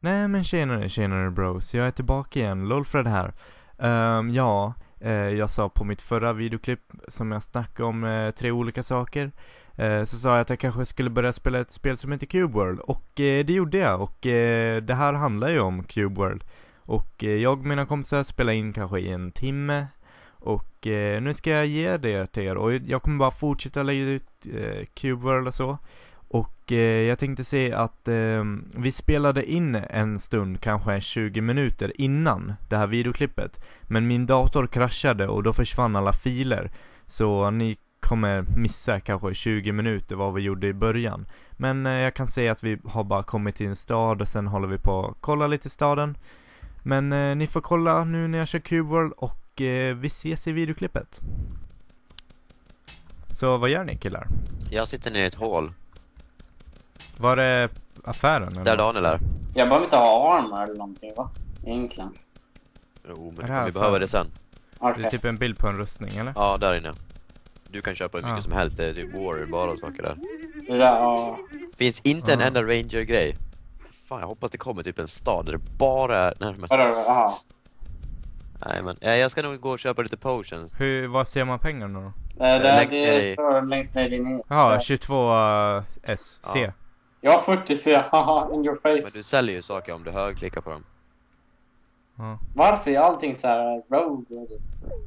Nej men tjenare, tjenare bros. Jag är tillbaka igen, Lolfred här. Um, ja, eh, jag sa på mitt förra videoklipp som jag snackade om eh, tre olika saker. eh, så sa jag att jag kanske skulle börja spela ett spel som heter Cube World. Och eh, det gjorde jag. Och eh, det här handlar ju om Cube World. Och eh, jag och mina kompisar spelade in kanske i en timme. Och eh, nu ska jag ge det till er. Och jag kommer bara fortsätta lägga ut eh, Cube World och så. Och eh, jag tänkte se att eh, vi spelade in en stund, kanske 20 minuter innan det här videoklippet. Men min dator kraschade och då försvann alla filer. Så ni kommer missa kanske 20 minuter vad vi gjorde i början. Men eh, jag kan säga att vi har bara kommit till en stad och sen håller vi på att kolla lite i staden. Men eh, ni får kolla nu när jag kör Cube World och eh, vi ses i videoklippet. Så vad gör ni killar? Jag sitter nere i ett hål. Var det affären? eller Där? Daniel är. Jag behöver inte ha armor eller någonting va? Egentligen. Jo, Är men det vi behöva det sen. Okej. Det är typ en bild på en rustning eller? Ja, där inne. Du kan köpa hur mycket Ah. som helst, det är typ warrior bara och saker där. Ja. Finns inte en Ah. enda ranger-grej. Fan, jag hoppas det kommer typ en stad där det bara är... Nej, men, aha. nej, men jag ska nog gå och köpa lite potions. Hur, vad ser man pengarna då? Eh, Det, längst ner det i- står längst ner i din... Jaha, 22 uh, S, C. Ja. Jag har 40 C, haha, in your Men face. du säljer ju saker om du högklickar på dem. Ja. Varför är allting så här rogue?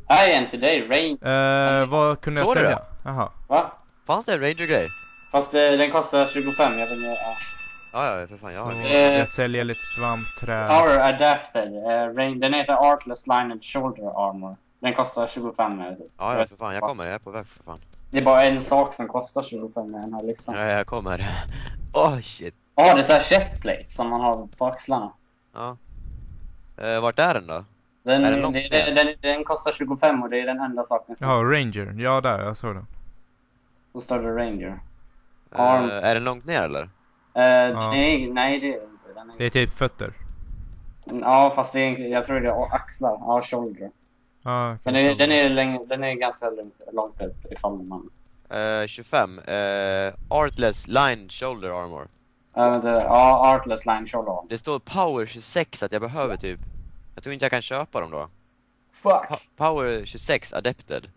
Här är en till dig, rain. Eh, vad kunde jag Såg sälja? det? Jaha. Va? Fanns det en ranger-grej? Fast det, den kostar 25, jag vet inte. Ja. Ja, ja, för fan, jag har Så. Eh. jag säljer lite svamp, trä. Power adapted. Uh, rain, den heter Artless Lined Shoulder Armor. Den kostar 25 nu. Ja, ja, för fan, jag kommer. Jag är på väg för fan. Det är bara en sak som kostar 25 i den här listan. Ja, jag kommer. Åh, oh, shit. Ja, det är så här chestplates som man har på axlarna. Ja. Eh, vart är den då? Den, Är det långt det, ner? den, den, den kostar 25 och det är den enda saken som... Ja, Ranger. Ja, där, jag såg den. Då står det Ranger. Eh, Arm. är den långt ner eller? Uh, nej, nej, det är det inte. Den är... Det är typ fötter. Ja, fast det är, inte- jag tror det är axlar. Ja, shoulder. Ja, Men kanske. den är, den är, den är ganska långt, långt upp ifall man... Eh, 25. Eh, Artless Line Shoulder Armor. Uh, vänta, ja, Artless Line Shoulder. Det står Power 26 att jag behöver typ... Jag tror inte jag kan köpa dem då. Fuck! Pa power 26 Adapted.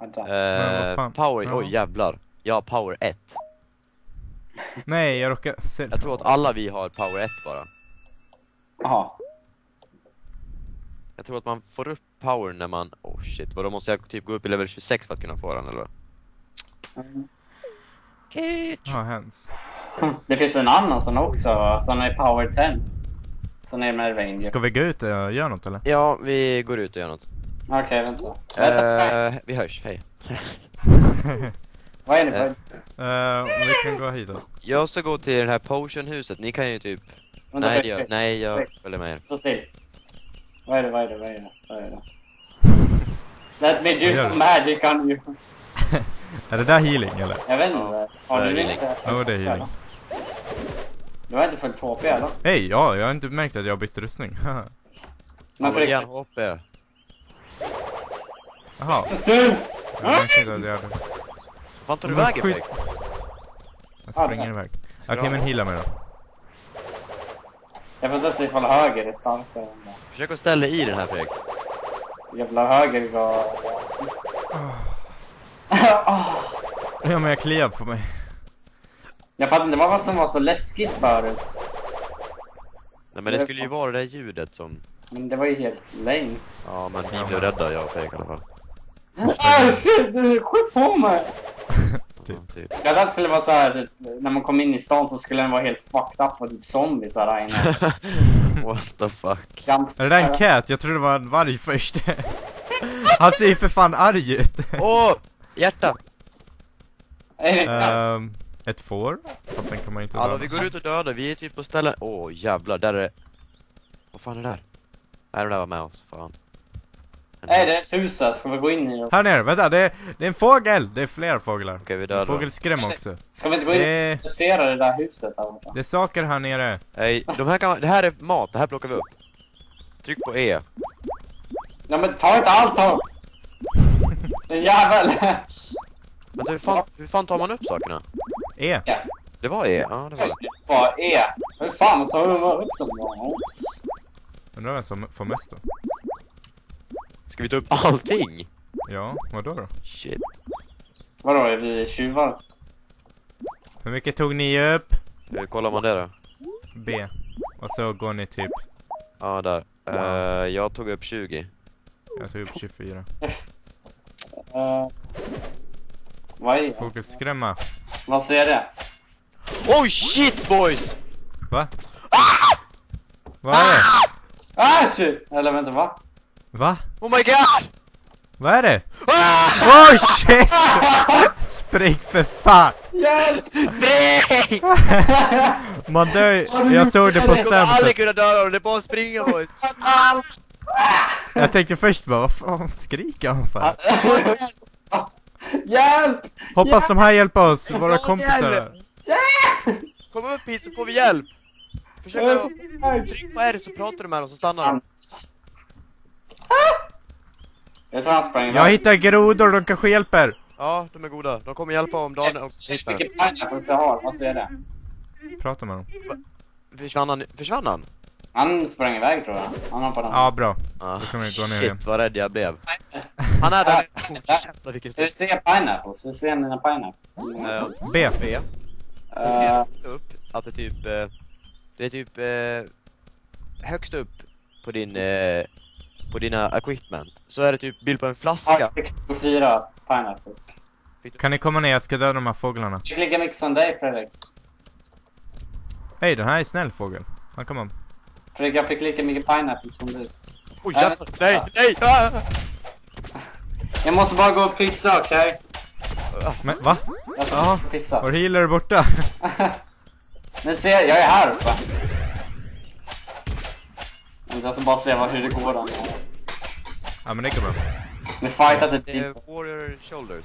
Vänta. Vad Eh, fan? power... Ja. Oj jävlar. Jag har Power 1. Nej, jag sälja. Jag tror att alla vi har Power 1 bara. Jaha. Jag tror att man får upp Power när man... Oh shit, vadå måste jag typ gå upp i level 26 för att kunna få den eller? Mm. Ja, hens. Det finns en annan sån också, som är Power 10. Som är med Ranger. Ska vi gå ut och göra något eller? Ja, vi går ut och gör något. Okej, vänta. vänta. Eh, vi hörs, hej. Vad är det för... Eh, vi kan gå hit då. Jag ska gå till det här potionhuset, ni kan ju typ... Nej, wait. nej jag följer med er. Stå still. Vad är det, vad är det, vad är det? Vad är det? Let me do Vad gör some magic on you. Är det där healing eller? Jag vet inte. Har du healing. inte... Ja, det är healing. Du har inte följt HP eller? Hej, ja, jag har inte märkt att jag har bytt rustning. Ja, Men vad igen HP? Jaha, inte hade... fan tar du Men vägen väg? Jag springer Ja, iväg. Okej, men heala mig då. Jag får testa ifall höger är starkare. Försök att ställa i den här Fredrik. Jävla höger var... Ah. Ja, men jag kliar på mig. Jag fattar inte vad som var så läskigt förut. Nej men det skulle ju vara det där ljudet som... Men det var ju helt lame. Ja men vi blev rädda jag och Fredrik i alla fall. Ah shit! du- Skjut på mig! Typ. Ja, typ. Att det skulle vara så här, typ, när man kom in i stan så skulle den vara helt fucked up och typ zombies här inne. What the fuck? Jumps. Är det där en cat? Jag trodde det var en varg först. Han ser ju för fan arg ut. Åh! Hjärta! Ehm, ett får? Fast den kan man ju inte Hallå döda. vi går ut och dödar, vi är typ på ställen... Åh jävlar, där är det... Vad fan är det där? Nej det där var med oss, fan. Nej, det är ett hus här. Ska vi gå in i det? Här nere, vänta, det är, det är en fågel! Det är fler fåglar. Okej vi dödar dem. fågelskräm också. Ska vi inte gå in Det- och intressera det där huset där borta? Det är saker här nere. Nej, de här kan... Det här är mat, det här plockar vi upp. Tryck på E. Ja men ta inte allt då! En jävel! Vänta, hur fan, hur fan tar man upp sakerna? E. ja. Det var E, ja det var det. Vad är? Hur fan tar du upp dem då? Undrar vem som får mest då? Ska vi ta upp allting? Ja, vadå då? Shit. Vadå, är vi tjuvar? Hur mycket tog ni upp? Hur kollar man det då? B. Och så går ni typ, Ja, där. Eh, jag tog upp 20. jag tog upp 24. Uh, vad är Fågelskrämma. Vad säger det? Oh shit boys! Va? Vad är det? Ah shit! Eller vänta, va? Va? Oh my god! Vad är det? Ah! Oh shit! Spring för fan! Hjälp! Spring! Man dör Jag såg det på Jag kommer aldrig kunna döda dem, det är bara att springa boys! Jag tänkte först bara, vad fan skriker han för? Hjälp! Hoppas de här hjälper oss, våra kompisar. hjälp! Kom upp hit så får vi hjälp! Försök att tryck på R så pratar du med dem så stannar de. Jag Jag hittar grodor, de kanske hjälper. Ja, de är goda. De kommer hjälpa om dagen och hittar. Vilken pineapples jag har, vad säger det? Prata med dem. Försvann han? Försvann han? Han sprang iväg tror jag. Han hoppade Ja, bra. Ah, Då kan vi gå ner shit igen. vad rädd jag blev. Han är där. Oh, jävlar vilken du stor. se pineapples? Du ser mina pineapples? Eh, B. B. Sen ser Uh, jag upp att det typ, eh, det är typ eh, högst upp på din, eh, på dina equipment så är det typ bild på en flaska. 24 pineapples. Kan ni komma ner? Jag ska döda de här fåglarna. Jag lika mycket som dig Fredrik. Hej, den här är snäll fågel. Han kommer. Fredrik, jag fick lika mycket pineapples som du. Oj jävlar, nej, nej! Ah! Jag måste bara gå och pissa, okej? Men va? Jag ska Ja. pissa. Vår healer är borta. Men se, jag är här uppe. Jag ska bara se vad, hur det går nere. Ja men det går bra. Vi fightar typ Det är dit. warrior shoulders.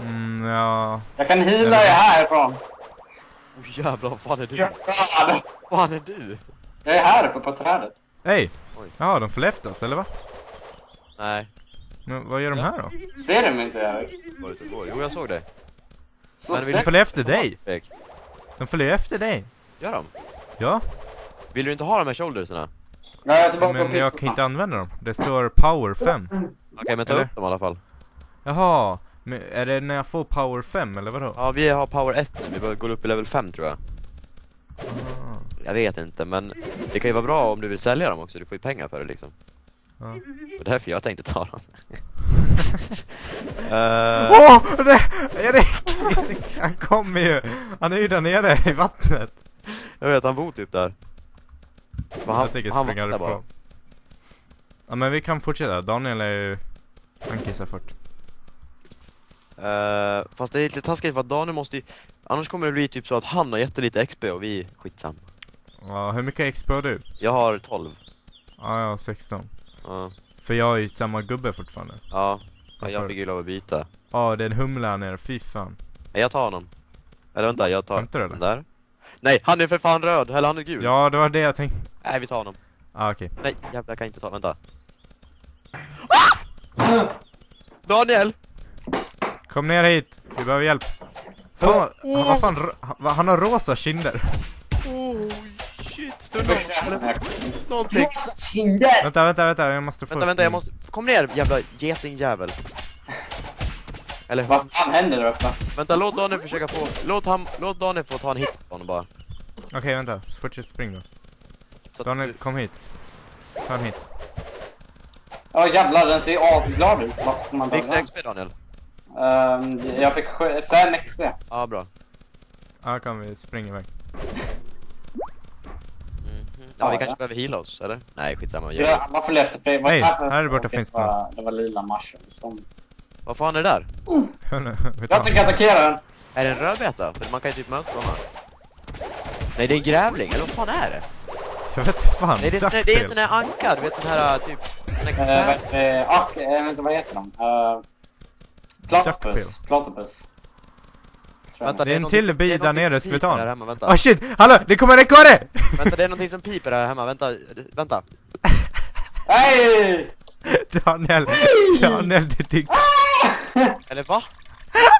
Mm, ja. Jag kan heala er härifrån. Oj jävlar, vad fan är du? Vad fan är du? Jag är här uppe på trädet. Hej! Ja, de följer efter oss, eller va? Nej, Men vad gör de här då? Ser du mig inte var går. Jo jag såg det. Så Men vill De följer efter dig! De följer efter dig! Gör de? Ja, Vill du inte ha de här shouldersarna? Ja, jag ska bara men jag kan inte använda dem. Det står power 5. Okej men ta Eller? upp dem i alla fall. Jaha, men är det när jag får power 5 eller vadå? Ja vi har power 1 nu, vi går upp i level 5 tror jag. Ah. Jag vet inte men det kan ju vara bra om du vill sälja dem också, du får ju pengar för det liksom. Ja. Och därför jag tänkte ta dem. Eh, Åh! det, Erik! Han kommer ju! Han är ju där nere i vattnet. jag vet, han bor typ där. Men han, jag tänker han springa bara. därifrån. Ja men vi kan fortsätta. Daniel är ju... Han kissar fort. Eh, fast det är lite taskigt för att Daniel måste ju... Annars kommer det bli typ så att han har jättelite XP och vi skitsamma. Ja, hur mycket XP har du? Jag har 12. Ja, jag har 16. Ja, För jag är ju samma gubbe fortfarande. ja. ja jag fick ju lov att byta. Ja, det är en humla här nere. Fy fan. Jag tar honom. Eller vänta, jag tar Skämtar du eller? där. Nej, han är för fan röd, eller han är gul. Ja, det var det jag tänkte. Nej, vi tar honom. Ah, okej. Nej, jävlar jag kan inte ta, vänta. Daniel! Kom ner hit. Vi behöver hjälp. Fan, vad- han, vad fan, han, vad- han har rosa kinder. Oh shit, stund Någonting. Vänta, vänta, vänta. Jag måste få Vänta, vänta, jag måste... Kom ner jävla getingjävel. Eller Vad fan händer där uppe? Vänta, låt Daniel försöka få... Låt, han, låt Daniel få ta en hit på honom bara. Okej, vänta. Fortsätt spring då. Så att Daniel, du- kom hit. Ta en hit. Ja jävlar, den ser asglad ut. Varför ska man Fick du? XP Daniel? Ehm, jag fick 5 XP. Ja, bra. Ja, kan vi springa iväg. Mhm. Ja, vi kanske ja. behöver heala oss, eller? Nej, skitsamma. Det. Ja, man följer efter Fredrik. För- här är borta finns det. Var, det var lila mushrooms. Som... Vad fan är det där? Vet Jag ska attackera den. Är det en rödbeta? För man kan ju typ möta såna. Nej, det är en grävling, eller vad fan är det? Jag vet inte fan. Nej, det är, sån här, det är en sån här anka, du vet sån här typ... Sån här Uh, uh, jag vet inte vad heter de? Uh, Platypus. Platypus. Vänta, Det är en till som- bi där nere, ska vi ta hemma, vänta. Ah shit! Hallå! Det kommer en ekorre! Vänta, det är någonting som piper här hemma, vänta, vänta. Hej! Daniel, Daniel det är ditt... Eller va?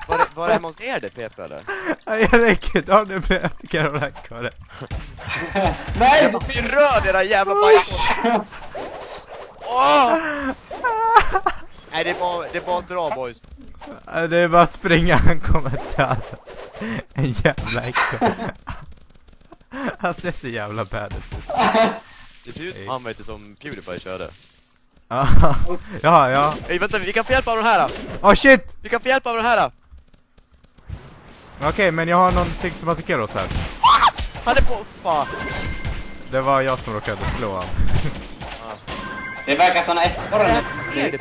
Var det, var det hemma hos er det pep eller? Erik, Daniel blev efterkär och rackare. Nej! Bli röd era jävla bajskorv! Åh! Nej det var, det var bra boys. Det är bara att springa, han kommer döda. En jävla äckel. Han ser så jävla badass ut. Det ser ut som han vet som Pewdiepie körde. Ja, ja. Hej vänta, vi kan få hjälp av den här! Oh shit! Vi kan få hjälp av den här! Okej, men jag har någonting som attackerar oss här. Han är på... Fan! Det var jag som råkade slå han. Det verkar som ekorren Är det? Vänta,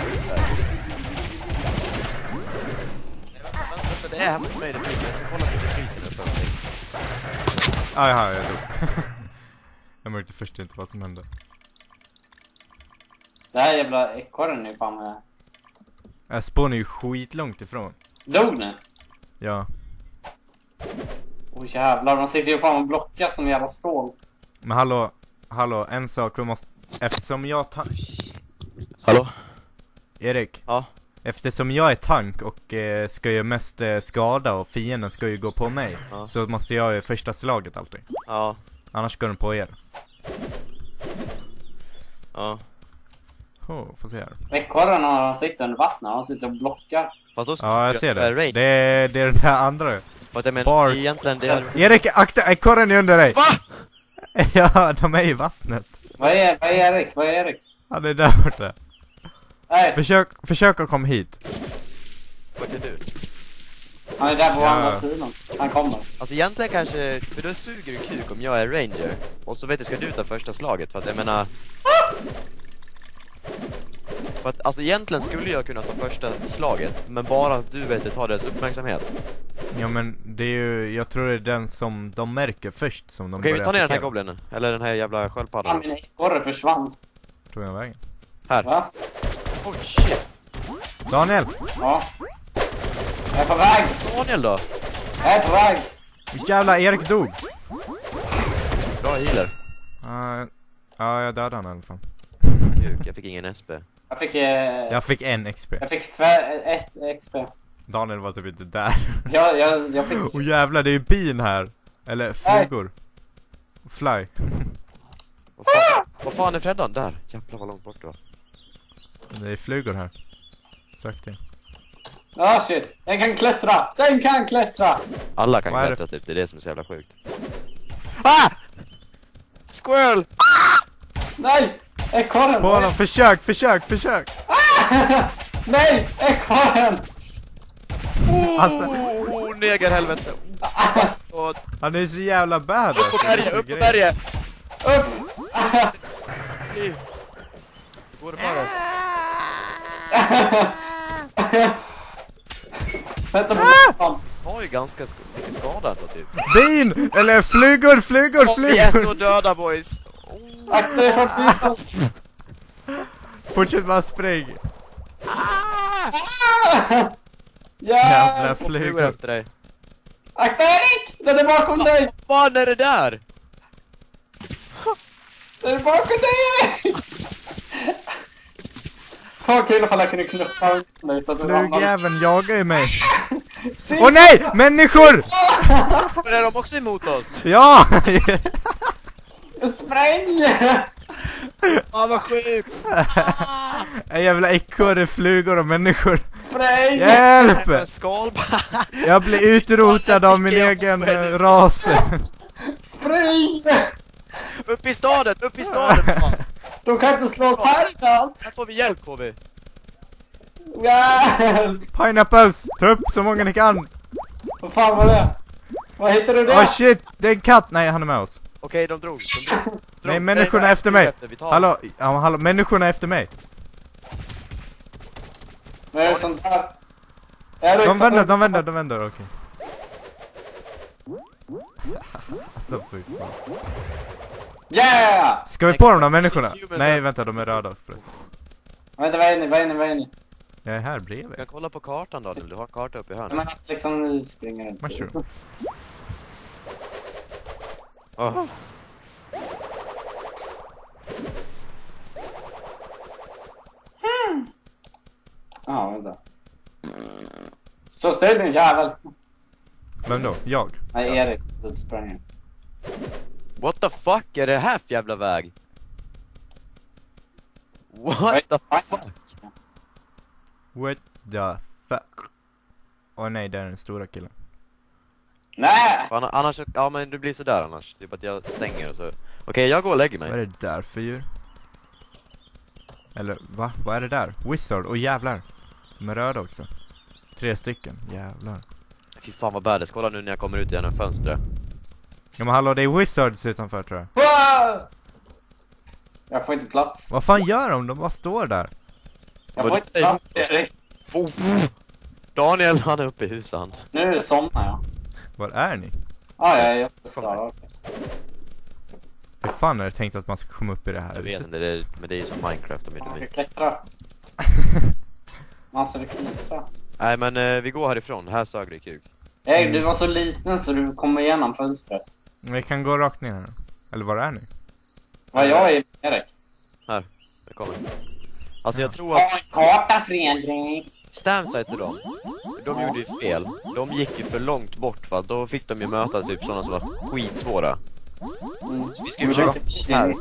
vänta, det är hemma hos mig det blir. Jag ska kolla på det frysen ett ögonblick. Ah, jaha, jag dog. jag märkte först inte vad som hände. Det här jävla ekorren är fan med. Jag spånar ju skitlångt ifrån. Dog nu? Ja. Åh jävlar, de sitter ju fan och blockar som jävla stål. Men hallå, hallå, en sak vi måste... Eftersom jag ta... Hallå? Erik. Ja? Eftersom jag är tank och eh, ska ju mest eh, skada och fienden ska ju gå på mig. Ja. Så måste jag ju första slaget alltid. Ja. Annars går den på er. Ja. Oh, får se här. Ekorren har sitter under vattnet, han sitter och blockar. Fast då... Ja, jag ser det. Raid. Det är, det är den här andra. För att jag menar, egentligen det är... Erik, akta! Ekorren är under dig! Va? ja, de är i vattnet. Vad är, vad är Erik? Vad är Erik? Han är där borta. Nej, Försök, försök att komma hit. Vart är du? han är där på Ja. andra sidan. Han kommer. Alltså egentligen kanske, för då suger du kuk om jag är ranger Och så vet du, ska du ta första slaget för att jag menar För att alltså egentligen skulle jag kunna ta första slaget Men bara att du vet det tar deras uppmärksamhet Ja men det är ju, jag tror det är den som de märker först som de Okej vi börjar tar ner den här goblinen Eller den här jävla sköldpaddan min ekorre försvann. Tog jag vägen? Här Va? Oh shit Daniel! Ja. Jag är på väg! Daniel då? Jag är på väg! Jävla Erik dog! Bra healer Uh, ja, jag dödade honom i alla fall. Jag fick ingen SP Jag fick, eh, Jag fick en XP. jag fick ett XP. Daniel var typ inte där. Jag, jag, jag fick... Och jävlar, det är ju bin här! Eller flugor. Fly. Vad fan, vad fan är Freddan? Där! Jävlar vad långt bort var Det är flugor här. Sök det. Ah shit, den kan klättra! Den kan klättra! Alla kan Vad är det? klättra typ, det är det som är så jävla sjukt Ah! Squirrel! Nej! Ekorren! På honom, försök, försök, försök! Nej! Ekorren! Oh, Alltså- oh negerhelvete! Och Han är så jävla badass. upp på berget, upp på berget! Upp! Går det före? Vänta på ah! Har ju ganska sk mycket skada ändå typ Bin! Eller flugor, flugor, Vi är så flugor! döda boys! Oh. Akta dig för flygplan! Fortsätt bara spring. Ja! Jävla Och flugor flugor. efter dig Akta Erik! Den är bakom dig! Vad är det där? Den är bakom dig Erik! Fan kul ifall jag kunde knuffa dig så att du ramlar. Flugjäveln jagar ju mig. Åh nej! Människor! Men är de också emot oss? Ja! Spräng! Ah vad sjukt! En jävla ekorre, flugor och människor. Spräng! Hjälp! Jag blir utrotad av min egen eh, ras. Spring! Upp i staden, upp i staden! De kan inte slås här innan! Här får vi hjälp får vi! Hjälp! Pineapples! Ta upp så många ni kan! Vad fan var det? Vad heter du det? Åh shit! Det är en katt! Nej, han är med oss. Okej, de drog, de drog. drog. Nej, människorna nej, efter mig. tar Hallå, ja, hallå, människorna är efter mig. Det sånt där? Är det De vänder, de vänder, de vänder, okej. Alltså fy fan. Yeah! Ska vi på de där människorna? Nej vänta, de är röda förresten. Vänta, vad är ni? Vad är ni? Vad är ni? Jag är här bredvid. kan kolla på kartan Daniel, du har en karta uppe i hörnet. Men alltså liksom, springer inte. Mushroom. Oh. Ja, vänta. Stå still din jävel! Vem då? Jag? Nej. Erik. Du sprang in. What the fuck är det här för jävla väg? What the fuck? What the fuck? Åh nej, där är den stora killen. Nej! Fan, annars, ja men det blir sådär annars. Typ att jag stänger och så. Okej, jag går och lägger Vad mig. är det där för djur? Eller va? Vad är det där? Wizard? Och jävlar! De är röda också. Tre stycken, jävlar. Fy fan vad badass, kolla nu när jag kommer ut genom fönstret. Ja men hallå, det är wizards utanför tror jag. Wow! Jag får inte plats. Vad fan gör de? De bara står där. Jag får det inte är plats, Erik. Daniel, han är uppe i huset han. Nu somnar jag. Var är ni? Ja, jag är jätteskadad. Hur fan är det tänkt att man ska komma upp i det här Jag vet inte, det är, men det är ju som Minecraft om Man inte ska klättra. Man ska klättra. Nej men eh, vi går härifrån, här sög det kuk. Erik, du var så liten så du kommer igenom fönstret. Vi kan gå rakt ner här. Eller var är ni? Vad jag är Erik. Här, det kommer. Alltså jag tror att karta, Fredrik. Stamps hette de. De gjorde ju fel. De gick ju för långt bort för att då fick de ju möta typ sådana som var skitsvåra. Mm. Så vi ska ju försöka runt här.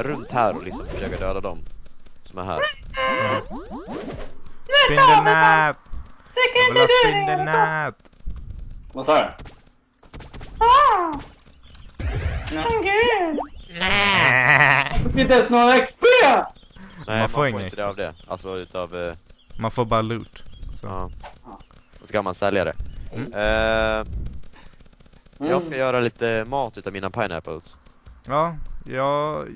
Runt här och liksom försöka döda dem. Som är här. Spindelnät! Jag vill ha spindelnät! Vad sa du? Inte ens några XP! Nej, Man får inte det av det. Alltså utav, eh, Man får bara loot. Så. ja. Då ska man sälja det. Mm. Eh, Mm. jag ska göra lite mat utav mina pineapples. Ja, jag...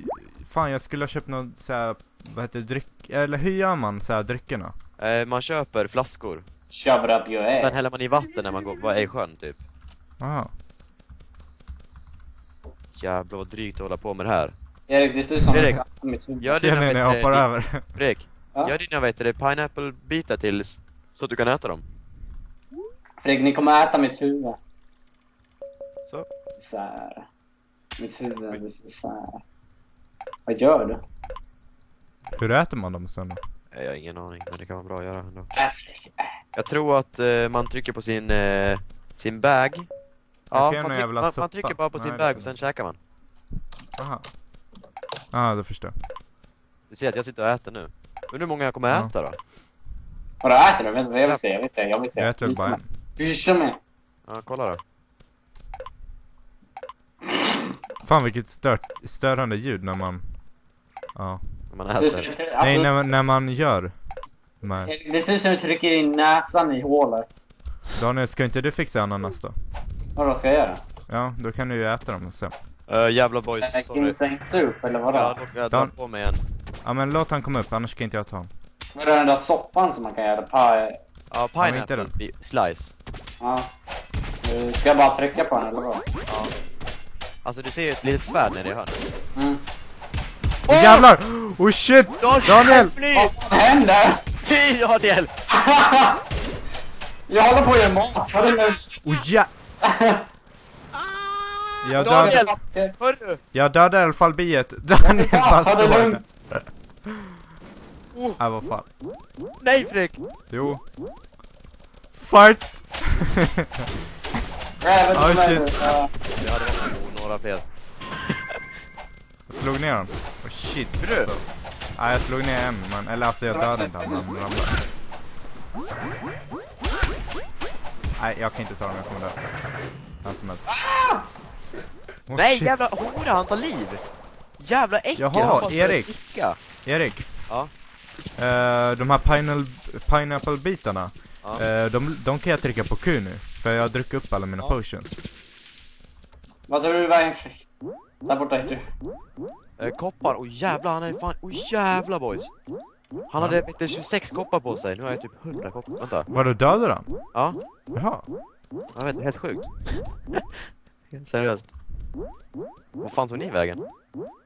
Fan jag skulle ha köpt någon såhär, vad heter det, dryck... Eller hur gör man såhär dryckerna? Eh, man köper flaskor. Shove it up your ass. Sen häller man i vatten när man går, vad är i sjön typ. Aha. Jävlar vad drygt att hålla på med det här. Erik, det ser ut som jag ska mitt huvud. Gör dina, jag vet du, hoppar över? Fredrik, Ja? gör dina vet du, pineapple-bitar till så att du kan äta dem. Fredrik, ni kommer äta mitt huvud. Så. Så här. Mitt huvud, så här. Vad gör du? Hur äter man dem sen? Jag har ingen aning, men det kan vara bra att göra ändå. Äh. Jag tror att eh, man trycker på sin, eh, sin bag. Ja, man, tryck, man, man trycker bara på sin Nej, bag det- och sen käkar man. Aha. Ja, ah, då förstår. Du ser att jag sitter och äter nu. Undrar hur många jag kommer Ja. äta då? Vadå äter du? Vänta, jag vill se, jag vill se, jag vill se. Jag äter Visa bara en. Visa mig. Ja, kolla då. Fan vilket stört, störande ljud när man... Ja. När man Det äter. ut- Nej, alltså, när, man- när man gör. Men, det ser ut som du trycker in näsan i hålet. Daniel, ska inte du fixa ananas då? Vadå ska jag göra? Ja, då kan du ju äta dem sen. Uh, jävla boys, Äh, sorry. Ginseng soup eller vadå? Ja, då får jag dra på mig en. Ja men låt han komma upp, annars kan inte jag ta honom. Vadå den där soppan som man kan göra? Paj. Ja, pineapple den. i- slice. Ja. Eh, Ska jag bara trycka på den eller vad? Ja. Alltså du ser ju ett litet svärd nere i hörnet. Mm. Oh! Jävlar! Oh shit! Daniel! Fly! Vad händer? Fly Daniel! jag håller på att göra mat. Vad är det Oh ja! Jag Daniel! dödade, Hörru! jag dödade i alla fall biet. Daniel bara Ja, ta det står där. lugnt. Oh, Nej vad fan. nej Fredrik! Jo. Fight! Nej, du Oh, shit. Ja. Det var nog några fler. Jag slog ner honom. Oh shit. Du? Alltså. Ja, jag slog ner en men, eller alltså jag dödade inte honom, han ramlade. Nej, jag kan inte ta honom, jag kommer dö. Vad som helst. Oh, nej shit. jävla hora, han tar liv! Jävla äckel! Jaha, han bara Erik. Erik. Ja. Eh, de här pineapple, pineapple-bitarna. Ja. eh, de, de kan jag trycka på Q nu. För jag har druckit upp alla mina Ja. potions. Vad tror du vägen? Där borta är du. Eh, koppar, oj jävlar han är fan, oj jävlar boys! Han hade vet du, 26 koppar på sig, nu har jag typ 100 koppar, vänta. Vadå, dödade han? Ja, Jaha. Jag vet, helt sjukt. Seriöst. Vad fan tog ni vägen?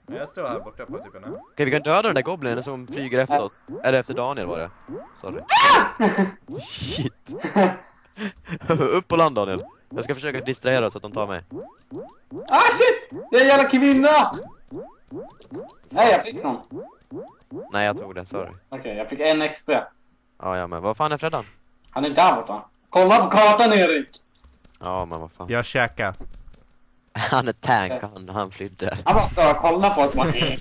Jag står här borta på typ en Okej vi kan döda den där goblinen som flyger efter oss. Eller efter Daniel var det. Sorry. Shit. Upp på land Daniel. Jag ska försöka distrahera så att de tar mig. Ah shit! Det är en jävla kvinna! Nej, jag fick någon. Okej, Nej jag tog det, sorry. jag fick en XP. Ja, ja men vad fan är Freddan? Han är där borta. Kolla på kartan Erik! Ja, men vad fan. Jag käkar. Han är tank, han, han flydde. Han bara står och kollar på oss. bara, "Mm.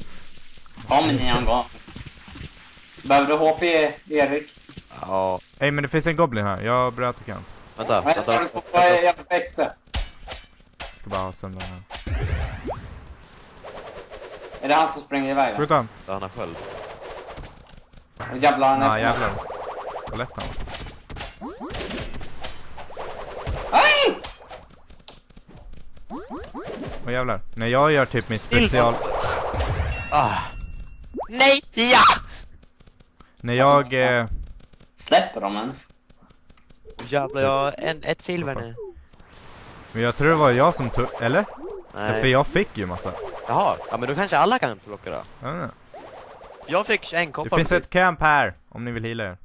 Kom ni någon gång. Behöver du HP Erik? Ja, Ey men det finns en goblin här, jag bröt kan. vänta. Vänta, är det är det för XP? Jag ska bara ha sönder den här. Är det han som springer iväg? Skjut han. Han har sköld. då? Jävlar, han Ja är... jävlar. Vad lätt han var. Åh jävlar. När jag gör typ min special... Ah. Nej! Ja! När jag... Eh, Släpper de ens? Jävlar, jag har en, ett silver nu. men jag tror det var jag som tog... Eller? Ja, för Nej. jag fick ju massa. Jaha, ja men då kanske alla kan plocka då. Jag. Jag fick 21 koppar. Det finns ett camp här, om ni vill heala er.